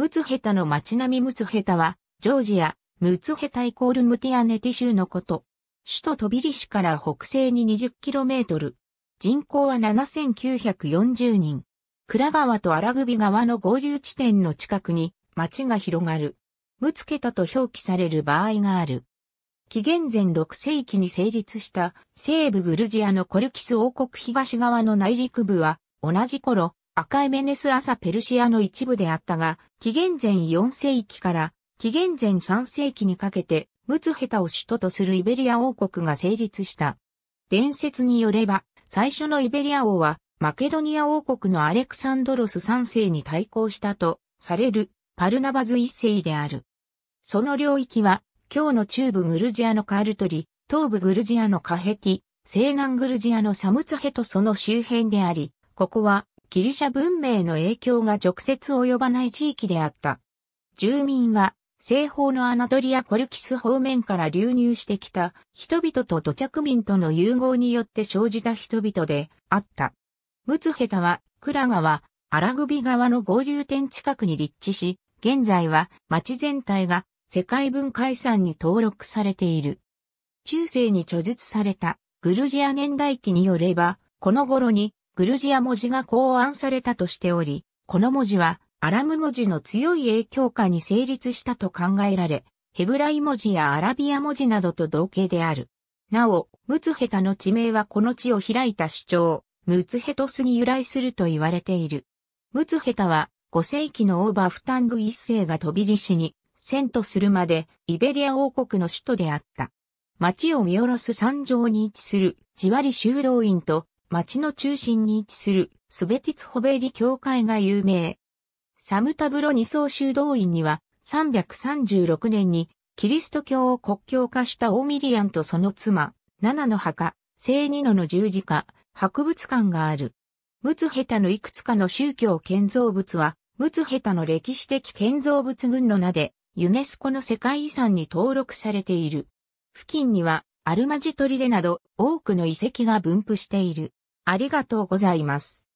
ムツヘタの町並みムツヘタは、ジョージア、ムツヘタイコールムティアネティ州のこと。首都トビリ市から北西に 20km。人口は7940人。倉川と荒首川の合流地点の近くに町が広がる。ムツケタと表記される場合がある。紀元前6世紀に成立した西部グルジアのコルキス王国東側の内陸部は同じ頃アカイメネス朝ペルシアの一部であったが、紀元前4世紀から紀元前3世紀にかけて、ムツヘタを首都とするイベリア王国が成立した。伝説によれば、最初のイベリア王は、マケドニア王国のアレクサンドロス3世に対抗したとされるパルナバズ1世である。その領域は、今日の中部グルジアのカールトリ、東部グルジアのカヘティ、西南グルジアのサムツヘとその周辺であり、ここはギリシャ文明の影響が直接及ばない地域であった。住民は、西方のアナトリア・コルキス方面から流入してきた人々と土着民との融合によって生じた人々であった。ムツヘタは、クラ川、アラグビ川の合流点近くに立地し、現在は町全体が世界文化遺産に登録されている。中世に著述されたグルジア年代記によれば、この頃にグルジア文字が考案されたとしており、この文字はアラム文字の強い影響下に成立したと考えられ、ヘブライ文字やアラビア文字などと同型である。なお、ムツヘタの地名はこの地を開いた主張、ムツヘトスに由来すると言われている。ムツヘタは5世紀のオーバーフタング一世が飛びリ市に遷都するまでイベリア王国の首都であった。町を見下ろす山上に位置するジワリ修道院と町の中心に位置するスベティツホベリ教会が有名。サムタブロ二層修道院には336年にキリスト教を国教化したオーミリアンとその妻、七の墓、聖ニノの十字架、博物館がある。ムツヘタのいくつかの宗教建造物は、ムツヘタの歴史的建造物群の名で、ユネスコの世界遺産に登録されている。付近には、アルマジトリデなど多くの遺跡が分布している。ありがとうございます。